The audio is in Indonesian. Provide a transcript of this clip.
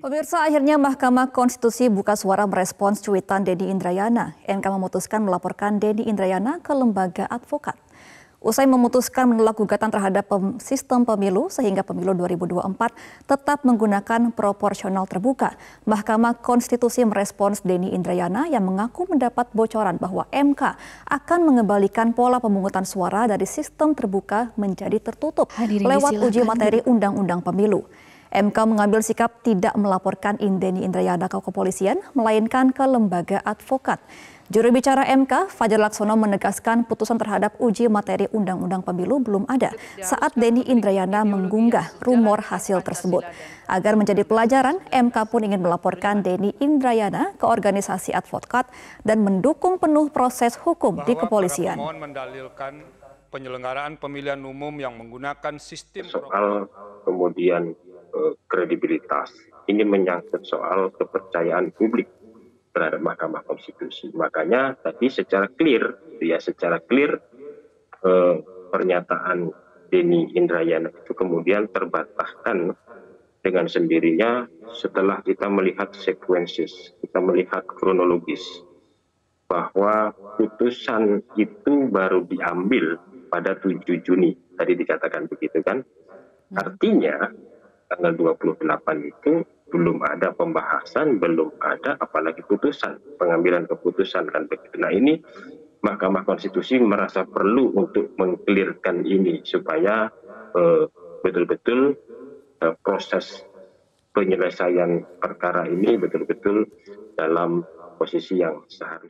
Pemirsa, akhirnya Mahkamah Konstitusi buka suara merespons cuitan Dedi Indrayana. MK memutuskan melaporkan Dedi Indrayana ke lembaga advokat. Usai memutuskan menolak gugatan terhadap sistem pemilu sehingga pemilu 2024 tetap menggunakan proporsional terbuka, Mahkamah Konstitusi merespons Denny Indrayana yang mengaku mendapat bocoran bahwa MK akan mengembalikan pola pemungutan suara dari sistem terbuka menjadi tertutup Hadirin lewat uji materi Undang-Undang Pemilu. MK mengambil sikap tidak melaporkan Indeni Indrayana ke kepolisian, melainkan ke lembaga advokat. Juru bicara MK, Fajar Laksono menegaskan putusan terhadap uji materi Undang-Undang Pemilu belum ada saat Deni Indrayana mengunggah rumor hasil tersebut. Agar menjadi pelajaran, MK pun ingin melaporkan Deni Indrayana ke organisasi advokat dan mendukung penuh proses hukum di kepolisian. mendalilkan penyelenggaraan pemilihan umum yang menggunakan sistem soal kemudian kredibilitas. Ini menyangkut soal kepercayaan publik terhadap Mahkamah Konstitusi. Makanya tadi secara clear, ya secara clear eh, pernyataan Denny Indrayana itu kemudian terbataskan dengan sendirinya setelah kita melihat sequences, kita melihat kronologis bahwa putusan itu baru diambil pada 7 Juni tadi dikatakan begitu kan. Hmm. Artinya tanggal 28 itu belum ada pembahasan, belum ada apalagi putusan, pengambilan keputusan kan begitu. Nah ini Mahkamah Konstitusi merasa perlu untuk mengklirkan ini supaya eh, betul-betul uh, uh, proses penyelesaian perkara ini betul-betul dalam posisi yang seharusnya.